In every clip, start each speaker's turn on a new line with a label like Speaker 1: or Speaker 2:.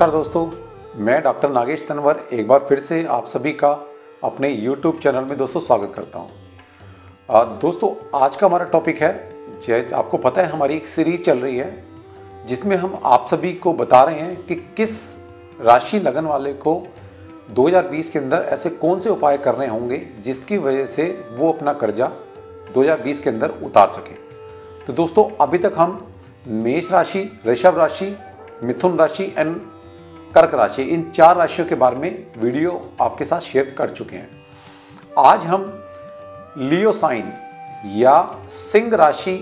Speaker 1: नमस्कार दोस्तों, मैं डॉक्टर नागेश तनवर एक बार फिर से आप सभी का अपने यूट्यूब चैनल में दोस्तों स्वागत करता हूँ। दोस्तों, आज का हमारा टॉपिक है जय आपको पता है, हमारी एक सीरीज़ चल रही है, जिसमें हम आप सभी को बता रहे हैं कि किस राशि लगन वाले को 2020 के अंदर ऐसे कौन से उपाय करने होंगे जिसकी वजह से वो अपना कर्जा 2020 के अंदर उतार सके। तो दोस्तों, अभी तक हम मेष राशि, ऋषभ राशि, मिथुन राशि एंड कर्क राशि, इन चार राशियों के बारे में वीडियो आपके साथ शेयर कर चुके हैं। आज हम लियो साइन या सिंह राशि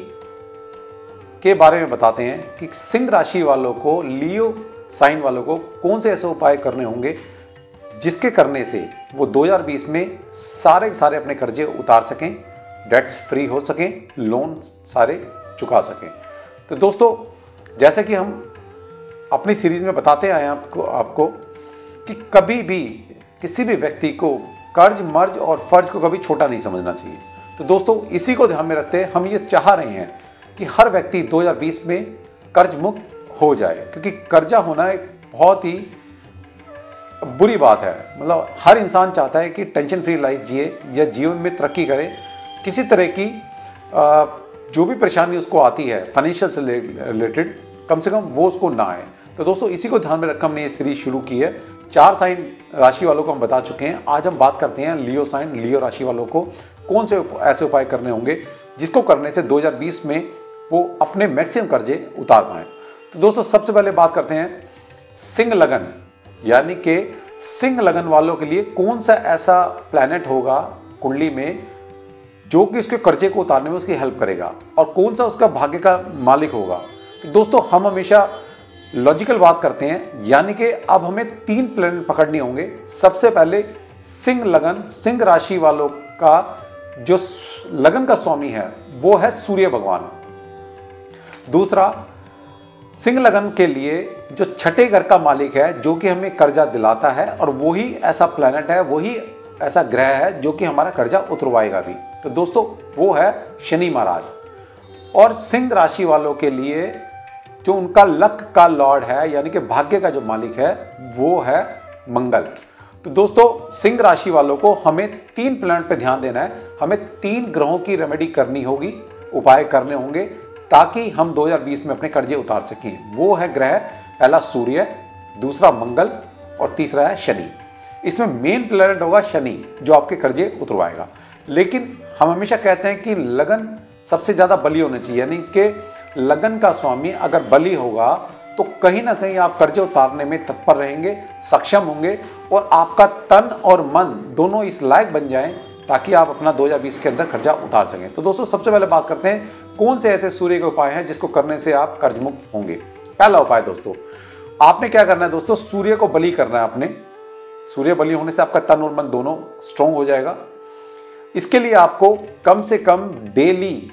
Speaker 1: के बारे में बताते हैं कि सिंह राशि वालों को, लियो साइन वालों को कौन से ऐसे उपाय करने होंगे जिसके करने से वो 2020 में सारे के सारे अपने कर्जे उतार सकें, डेट्स फ्री हो सकें, लोन सारे चुका सकें। तो दोस्तों, जैसे कि हम अपनी सीरीज़ में बताते आए आपको आपको कि कभी भी किसी भी व्यक्ति को कर्ज, मर्ज और फ़र्ज़ को कभी छोटा नहीं समझना चाहिए। तो दोस्तों, इसी को ध्यान में रखते हैं। हम ये चाह रहे हैं कि हर व्यक्ति 2020 में कर्ज मुक्त हो जाए, क्योंकि कर्जा होना एक बहुत ही बुरी बात है। मतलब हर इंसान चाहता है कि टेंशन फ्री लाइफ जिए, या जीवन में तरक्की करे। किसी तरह की जो भी परेशानी उसको आती है फाइनेंशियल से रिलेटेड कम से कम वो उसको ना आए। तो दोस्तों इसी को ध्यान में रखकर हमने ये सीरीज़ शुरू की है। चार साइन राशि वालों को हम बता चुके हैं। आज हम बात करते हैं लियो साइन लियो राशि वालों को कौन से उप, ऐसे उपाय करने होंगे जिसको करने से 2020 में वो अपने मैक्सिमम कर्जे उतार पाए। तो दोस्तों सबसे पहले बात करते हैं सिंह लगन यानी कि सिंह लगन वालों के लिए कौन सा ऐसा प्लैनेट होगा कुंडली में जो कि उसके कर्जे को उतारने में उसकी हेल्प करेगा और कौन सा उसका भाग्य का मालिक होगा। तो दोस्तों हम हमेशा लॉजिकल बात करते हैं, यानी कि अब हमें तीन प्लेनेट पकड़ने होंगे। सबसे पहले सिंह लगन, सिंह राशि वालों का जो लगन का स्वामी है, वो है सूर्य भगवान। दूसरा, सिंह लगन के लिए जो छठे घर का मालिक है, जो कि हमें कर्जा दिलाता है, और वही ऐसा प्लेनेट है वही ऐसा ग्रह है, जो कि हमारा कर्जा उतरवाएगा भी। तो दोस्तों, वो है शनि महाराज। और सिंह राशि वालों के लिए जो उनका लक का लॉर्ड है, यानी कि भाग्य का जो मालिक है, वो है मंगल। तो दोस्तों, सिंह राशि वालों को हमें तीन प्लानट पे ध्यान देना है। हमें तीन ग्रहों की रेमेडी करनी होगी, उपाय करने होंगे, ताकि हम 2020 में अपने कर्जे उतार सकें। वो है ग्रह, पहला सूर्य, दूसरा मंगल और तीसरा है शनि। इसमें मेन प्लेनेट होगा शनि, जो आपके कर्जे उतरवाएगा। लेकिन हम हमेशा कहते हैं कि लगन सबसे ज़्यादा बली होनी चाहिए, यानी कि लगन का स्वामी अगर बली होगा तो कहीं ना कहीं आप कर्जे उतारने में तत्पर रहेंगे, सक्षम होंगे और आपका तन और मन दोनों इस लायक बन जाएँ ताकि आप अपना 2020 के अंदर कर्जा उतार सकें। तो दोस्तों, सबसे पहले बात करते हैं, कौन से ऐसे सूर्य के उपाय हैं जिसको करने से आप कर्ज मुक्त होंगे? पहला उपाय दोस्तों, आपने क्या करना है दोस्तों, सूर्य को बलि करना है आपने। सूर्य बलि होने से आपका तन और मन दोनों स्ट्रोंग हो जाएगा। इसके लिए आपको कम से कम डेली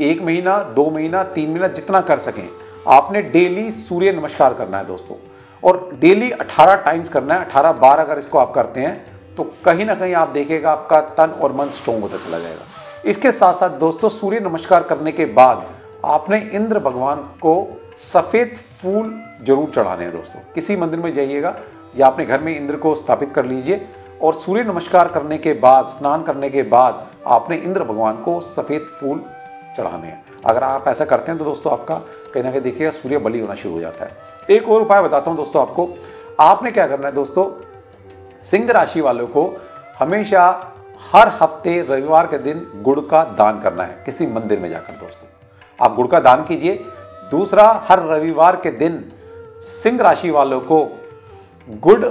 Speaker 1: एक महीना, दो महीना, तीन महीना जितना कर सकें। आपने डेली सूर्य नमस्कार करना है दोस्तों। और डेली 18 टाइम्स करना है 18 बार अगर इसको आप करते हैं तो कहीं ना कहीं आप देखेगा आपका तन और मन स्ट्रोंग होता चला जाएगा। इसके साथ साथ दोस्तों, सूर्य नमस्कार करने के बाद आपने इंद्र भगवान को सफ़ेद फूल ज़रूर चढ़ाने हैं दोस्तों। किसी मंदिर में जाइएगा या अपने घर में इंद्र को स्थापित कर लीजिए। और सूर्य नमस्कार करने के बाद, स्नान करने के बाद आपने इंद्र भगवान को सफ़ेद फूल चढ़ाने हैं। अगर आप ऐसा करते हैं तो दोस्तों आपका कहीं ना कहीं देखिएगा सूर्य बलि होना शुरू हो जाता है। एक और उपाय बताता हूँ दोस्तों आपको। आपने क्या करना है दोस्तों? सिंह राशि वालों को हमेशा हर हफ़्ते रविवार के दिन गुड़ का दान करना है, किसी मंदिर में जाकर दोस्तों। आप गुड़ का दान कीजिए। दूसरा, हर रविवार के दिन सिंह राशि वालों को गुड़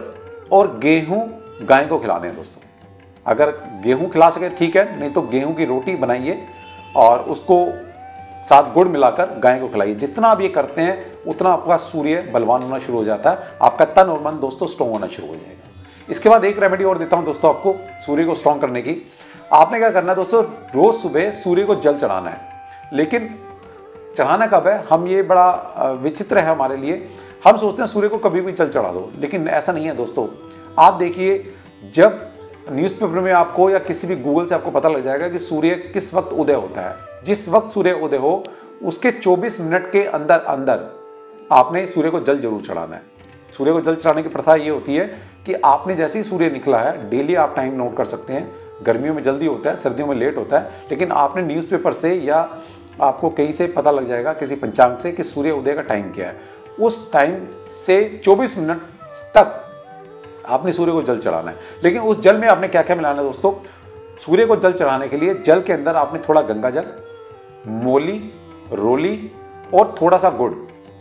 Speaker 1: और गेहूँ गाय को खिलाने हैं दोस्तों। अगर गेहूँ खिला सके, ठीक है, नहीं तो गेहूँ की रोटी बनाइए। और उसको साथ गुड़ मिलाकर गाय को खिलाइए। जितना आप ये करते हैं, उतना आपका सूर्य बलवान होना शुरू हो जाता है। आपका तन और मन दोस्तों स्ट्रॉन्ग होना शुरू हो जाएगा। इसके बाद एक रेमेडी और देता हूँ दोस्तों आपको, सूर्य को स्ट्रॉन्ग करने की। आपने क्या करना है दोस्तों, रोज सुबह सूर्य को जल चढ़ाना है। लेकिन चढ़ाना कब है? हम ये बड़ा विचित्र है हमारे लिए। हम सोचते हैं सूर्य को कभी भी जल चढ़ा दो, लेकिन ऐसा नहीं है दोस्तों। आप देखिए, जब न्यूज़पेपर में आपको या किसी भी गूगल से आपको पता लग जाएगा कि सूर्य किस वक्त उदय होता है। जिस वक्त सूर्य उदय हो, उसके 24 मिनट के अंदर अंदर आपने सूर्य को जल ज़रूर चढ़ाना है। सूर्य को जल चढ़ाने की प्रथा ये होती है कि आपने जैसे ही सूर्य निकला है डेली आप टाइम नोट कर सकते हैं। गर्मियों में जल्दी होता है, सर्दियों में लेट होता है, लेकिन आपने न्यूज़पेपर से या आपको कहीं से पता लग जाएगा, किसी पंचांग से कि सूर्य उदय का टाइम क्या है। उस टाइम से 24 मिनट तक आपने सूर्य को जल चढ़ाना है। लेकिन उस जल में आपने क्या क्या मिलाना है दोस्तों? सूर्य को जल चढ़ाने के लिए जल के अंदर आपने थोड़ा गंगा जल, मोली, रोली और थोड़ा सा गुड़।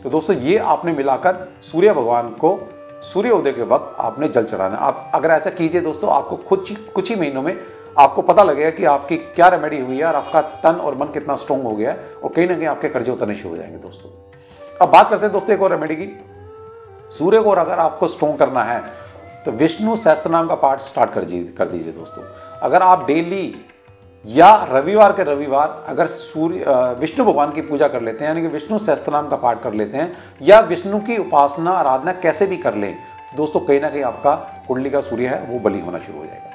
Speaker 1: तो दोस्तों, ये आपने मिलाकर सूर्य भगवान को सूर्य उदय के वक्त आपने जल चढ़ाना आप अगर ऐसा कीजिए दोस्तों, आपको कुछ कुछ ही महीनों में आपको पता लगेगा कि आपकी क्या रेमेडी हुई है और आपका तन और मन कितना स्ट्रॉन्ग हो गया है और कहीं ना कहीं आपके कर्जे उतरने शुरू हो जाएँगे दोस्तों। अब बात करते हैं दोस्तों एक और रेमेडी की। सूर्य को और अगर आपको स्ट्रॉन्ग करना है तो विष्णु सहस्त्र नाम का पाठ स्टार्ट कर कर दीजिए दोस्तों। अगर आप डेली या रविवार के रविवार अगर सूर्य विष्णु भगवान की पूजा कर लेते हैं, यानी कि विष्णु सहस्त्र नाम का पाठ कर लेते हैं, या विष्णु की उपासना, आराधना कैसे भी कर लें तो दोस्तों, कहीं ना कहीं आपका कुंडली का सूर्य है, वो बली होना शुरू हो जाएगा।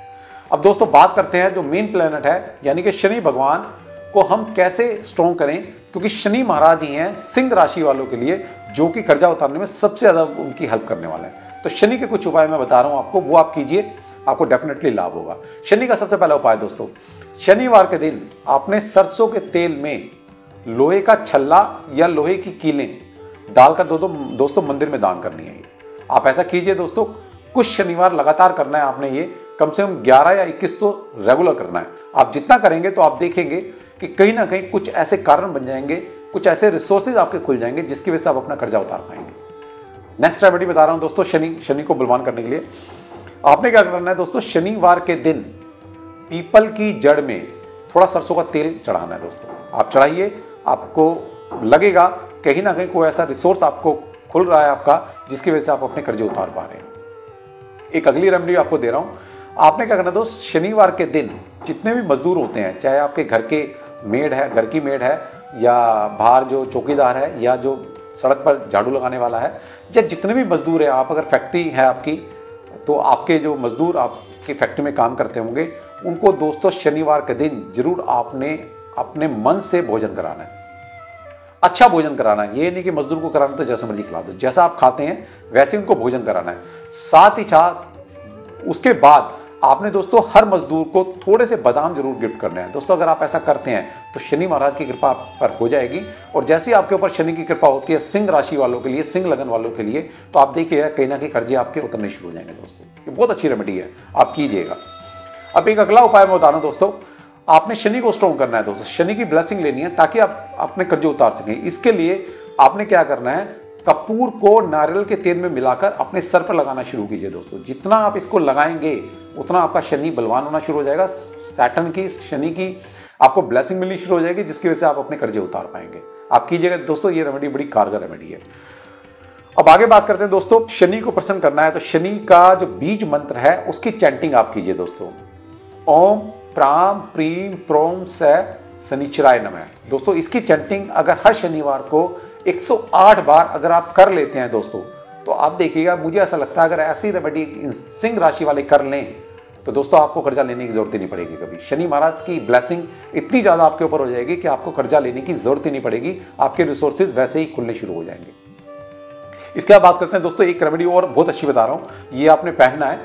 Speaker 1: अब दोस्तों, बात करते हैं, जो मेन प्लेनेट है, यानी कि शनि भगवान को हम कैसे स्ट्रॉन्ग करें, क्योंकि शनि महाराज ही हैं, सिंह राशि वालों के लिए, जो कि कर्जा उतारने में सबसे ज़्यादा उनकी हेल्प करने वाले हैं। तो शनि के कुछ उपाय मैं बता रहा हूँ आपको वो आप कीजिए आपको डेफिनेटली लाभ होगा। शनि का सबसे पहला उपाय दोस्तों शनिवार के दिन आपने सरसों के तेल में लोहे का छल्ला या लोहे की कीलें डालकर दो, दो दोस्तों मंदिर में दान करनी है। आप ऐसा कीजिए दोस्तों कुछ शनिवार लगातार करना है आपने ये कम से कम 11 या 21 तो रेगुलर करना है। आप जितना करेंगे तो आप देखेंगे कि कहीं ना कहीं कुछ ऐसे कारण बन जाएँगे कुछ ऐसे रिसोर्सेज आपके खुल जाएँगे जिसकी वजह से आप अपना कर्जा उतार पाएँगे। नेक्स्ट रेमेडी बता रहा हूँ दोस्तों, शनि शनि को बलवान करने के लिए। आपने क्या करना है दोस्तों, शनिवार के दिन पीपल की जड़ में थोड़ा सरसों का तेल चढ़ाना है दोस्तों। आप चढ़ाइए, आपको लगेगा कहीं ना कहीं कोई ऐसा रिसोर्स आपको खुल रहा है आपका, जिसकी वजह से आप अपने कर्जे उतार पा रहे हैं। एक अगली रेमेडी आपको दे रहा हूँ। आपने क्या करना दोस्त, शनिवार के दिन जितने भी मजदूर होते हैं, चाहे आपके घर के मेड है, घर की मेड है, या बाहर जो चौकीदार है, या जो सड़क पर झाड़ू लगाने वाला है। या जितने भी मजदूर हैं, आप अगर फैक्ट्री है आपकी तो आपके जो मजदूर आपकी फैक्ट्री में काम करते होंगे, उनको दोस्तों शनिवार के दिन ज़रूर आपने अपने मन से भोजन कराना है। अच्छा भोजन कराना है। ये नहीं कि मजदूर को कराना तो जैसा मर्ज़ी खिला दो। जैसा आप खाते हैं, वैसे उनको भोजन कराना है। साथ ही साथ, उसके बाद आपने दोस्तों हर मजदूर को थोड़े से बादाम ज़रूर गिफ्ट करने हैं। दोस्तों, अगर आप ऐसा करते हैं तो शनि महाराज की कृपा पर हो जाएगी। और जैसे ही आपके ऊपर शनि की कृपा होती है, सिंह राशि वालों के लिए, सिंह लगन वालों के लिए तो आप देखिए, कहीं ना कहीं कर्जे आपके उतरने शुरू हो जाएँगे दोस्तों। ये बहुत अच्छी रेमेडी है, आप कीजिएगा। अब एक अगला उपाय मैं बता रहा दोस्तों, आपने शनि को स्ट्रॉन्ग करना है दोस्तों। शनि की ब्लेसिंग लेनी है, ताकि आप अपने कर्जे उतार सकें। इसके लिए आपने क्या करना है कपूर को नारियल के तेल में मिलाकर अपने सर पर लगाना शुरू कीजिए दोस्तों। जितना आप इसको लगाएँगे, उतना आपका शनि बलवान होना शुरू हो जाएगा। सैटन की, शनि की आपको ब्लेसिंग मिलनी शुरू हो जाएगी, जिसकी वजह से आप अपने कर्जे उतार पाएँगे। आप कीजिएगा, दोस्तों, ये रेमेडी बड़ी कारगर रेमेडी है। अब आगे बात करते हैं दोस्तों, शनि को प्रसन्न करना है तो शनि का जो बीज मंत्र है, उसकी चैंटिंग आप कीजिए दोस्तों। ओम प्राम प्रीम प्रोम स शनिचराय नमः। दोस्तों, इसकी चैंटिंग अगर हर शनिवार को 108 बार अगर आप कर लेते हैं दोस्तों तो आप देखिएगा, मुझे ऐसा लगता है अगर ऐसी रेमेडी सिंह राशि वाले कर लें तो दोस्तों आपको कर्जा लेने की ज़रूरत ही नहीं पड़ेगी कभी। शनि महाराज की ब्लेसिंग इतनी ज़्यादा आपके ऊपर हो जाएगी कि आपको कर्जा लेने की ज़रूरत ही नहीं पड़ेगी, आपके रिसोर्सेज वैसे ही खुलने शुरू हो जाएँगे। इसके बाद बात करते हैं दोस्तों, एक रेमेडी और बहुत अच्छी बता रहा हूँ, ये आपने पहनना है।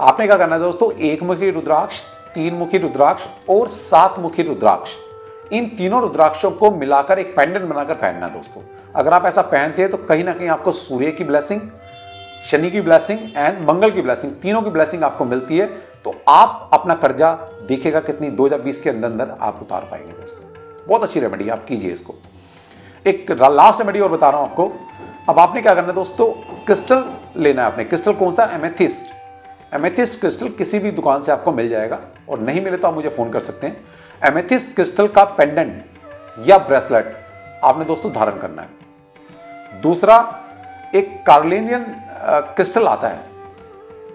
Speaker 1: आपने क्या करना है दोस्तों, एक मुखी रुद्राक्ष, तीन मुखी रुद्राक्ष और सात मुखी रुद्राक्ष। इन तीनों रुद्राक्षों को मिलाकर एक पेंडेंट बनाकर पहनना है दोस्तों। अगर आप ऐसा पहनते हैं तो कहीं ना कहीं आपको सूर्य की ब्लेसिंग शनि की ब्लेसिंग एंड मंगल की ब्लेसिंग तीनों की ब्लेसिंग आपको मिलती है। तो आप अपना कर्जा देखेगा कितनी 2020 के अंदर अंदर आप उतार पाएँगे दोस्तों। बहुत अच्छी रेमेडी आप कीजिए इसको। एक लास्ट रेमेडी और बता रहा हूँ आपको। अब आपने क्या करना है दोस्तों? क्रिस्टल लेना है आपने। क्रिस्टल कौन सा? एमेथिस्ट एमेथिस्ट क्रिस्टल किसी भी दुकान से आपको मिल जाएगा और नहीं मिले तो आप मुझे फ़ोन कर सकते हैं। एमेथिस्ट क्रिस्टल का पेंडेंट या ब्रेसलेट आपने दोस्तों धारण करना है। दूसरा, एक कार्लेनियन क्रिस्टल आता है।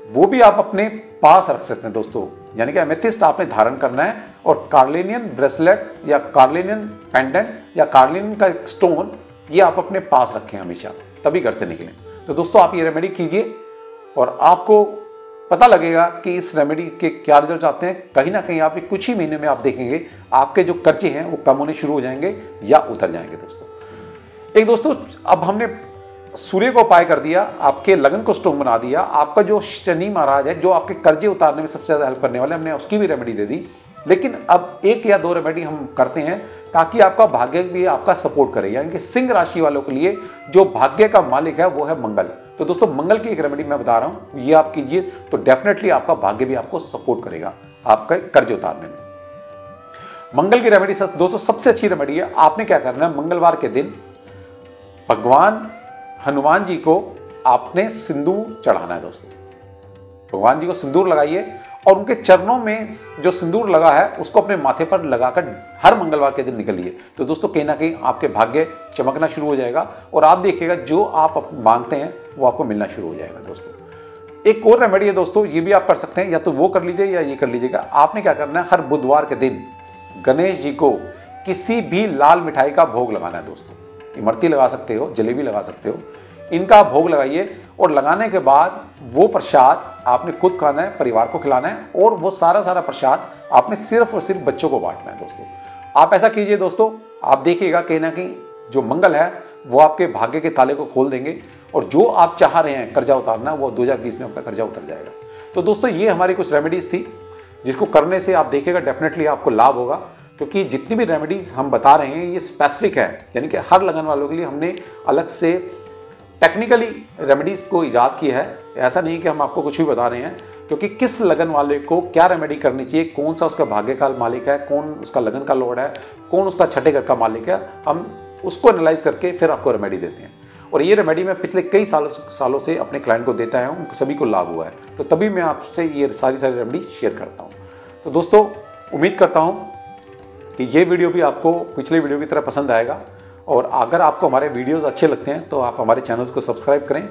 Speaker 1: वो भी आप अपने पास रख सकते हैं दोस्तों। यानी कि एमेथिस्ट आपने धारण करना है और कार्लेनियन ब्रेसलेट या कार्लेनियन पेंडेंट या कार्लेनियन का स्टोन ये आप अपने पास रखें हमेशा, तभी घर से निकलें। तो दोस्तों आप ये रेमेडी कीजिए और आपको पता लगेगा कि इस रेमेडी के क्या रिज़ल्ट आते हैं। कहीं ना कहीं आप कुछ ही महीने में आप देखेंगे, आपके जो कर्जे हैं वो कम होने शुरू हो जाएँगे या उतर जाएँगे दोस्तों। एक दोस्तों, अब हमने सूर्य को उपाय कर दिया, आपके लगन को स्ट्रोंग बना दिया, आपका जो शनि महाराज है, जो आपके कर्जे उतारने में सबसे ज़्यादा हेल्प करने वाले हमने उसकी भी रेमेडी दे दी। लेकिन अब एक या दो रेमेडी हम करते हैं ताकि आपका भाग्य भी आपका सपोर्ट करे, यानी कि सिंह राशि वालों के लिए जो भाग्य का मालिक है वो है मंगल। तो दोस्तों, मंगल की एक रेमेडी मैं बता रहा हूँ, ये आप कीजिए तो डेफिनेटली आपका भाग्य भी आपको सपोर्ट करेगा, आपका कर्ज उतारने में। मंगल की रेमेडी दोस्तों, सबसे अच्छी रेमेडी है, आपने क्या करना है, मंगलवार के दिन भगवान, हनुमान जी को आपने सिंदूर चढ़ाना है दोस्तों। भगवान जी को सिंदूर लगाइए, और उनके चरणों में जो सिंदूर लगा है, उसको अपने माथे पर लगाकर हर मंगलवार के दिन निकलिए। तो दोस्तों, कहीं ना कहीं आपके भाग्य चमकना शुरू हो जाएगा, और आप देखिएगा, जो आप मांगते हैं वो आपको मिलना शुरू हो जाएगा दोस्तों। एक और रेमेडी है दोस्तों, ये भी आप कर सकते हैं, या तो वो कर लीजिए या ये कर लीजिएगा। आपने क्या करना है, हर बुधवार के दिन गणेश जी को किसी भी लाल मिठाई का भोग लगाना है दोस्तों। इमरती लगा सकते हो, जलेबी लगा सकते हो। इनका भोग लगाइए और लगाने के बाद वो प्रसाद आपने खुद खाना है, परिवार को खिलाना है और वो सारा सारा प्रसाद आपने सिर्फ़ और सिर्फ़ बच्चों को बांटना है दोस्तों। आप ऐसा कीजिए दोस्तों, आप देखिएगा कहीं ना कहीं जो मंगल है, वो आपके भाग्य के ताले को खोल देंगे। और जो आप चाह रहे हैं कर्जा उतारना, वो 2020 में आपका कर्जा उतर जाएगा। तो दोस्तों, ये हमारी कुछ रेमेडीज थी, जिसको करने से आप देखिएगा डेफिनेटली आपको लाभ होगा, क्योंकि जितनी भी रेमेडीज हम बता रहे हैं, ये स्पेसिफिक है। यानी कि हर लगन वालों के लिए हमने अलग से टेक्निकली रेमेडीज को ईजाद किया है। ऐसा नहीं कि हम आपको कुछ भी बता रहे हैं, क्योंकि किस लगन वाले को क्या रेमेडी करनी चाहिए, कौन सा उसका भाग्य का मालिक है, कौन उसका लगन का लॉर्ड है, कौन उसका छठे घर का मालिक है, हम उसको एनालाइज करके फिर आपको रेमेडी देते हैं। और ये रेमेडी मैं पिछले कई सालों सालों से अपने क्लाइंट को देता है, उनको सभी को लाभ हुआ है। तो तभी मैं आपसे ये सारी सारी रेमेडी शेयर करता हूँ। तो दोस्तों, उम्मीद करता हूँ कि ये वीडियो भी आपको पिछले वीडियो की तरह पसंद आएगा। और अगर आपको हमारे वीडियोस अच्छे लगते हैं तो आप हमारे चैनल्स को सब्सक्राइब करें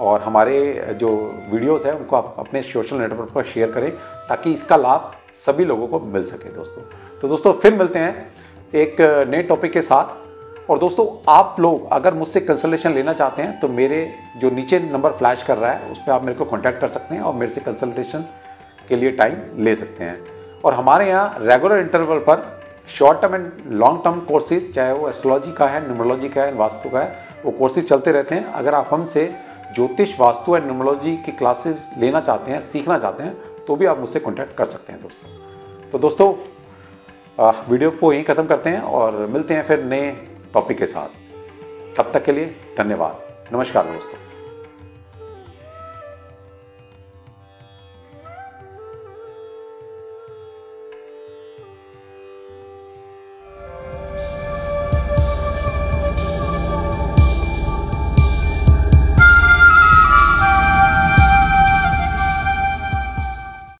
Speaker 1: और हमारे जो वीडियोस हैं, उनको आप अपने सोशल नेटवर्क पर शेयर करें, ताकि इसका लाभ सभी लोगों को मिल सके दोस्तों। तो दोस्तों, फिर मिलते हैं एक नए टॉपिक के साथ। और दोस्तों, आप लोग अगर मुझसे कंसल्टेशन लेना चाहते हैं तो मेरे जो नीचे नंबर फ्लैश कर रहा है, उस पर आप मेरे को कॉन्टैक्ट कर सकते हैं और मेरे से कंसल्टेशन के लिए टाइम ले सकते हैं। और हमारे यहाँ रेगुलर इंटरवल पर short term and long term courses चाहे वो एस्ट्रोलॉजी का है न्यूमरोलॉजी का है, वास्तु का है, वो कोर्सेज चलते रहते हैं। अगर आप हमसे ज्योतिष, वास्तु एंड न्यूमरोलॉजी की क्लासेस लेना चाहते हैं, सीखना चाहते हैं तो भी आप मुझसे कॉन्टैक्ट कर सकते हैं दोस्तों। तो दोस्तों वीडियो को यहीं ख़त्म करते हैं और मिलते हैं फिर नए टॉपिक के साथ। तब तक के लिए धन्यवाद। नमस्कार दोस्तों।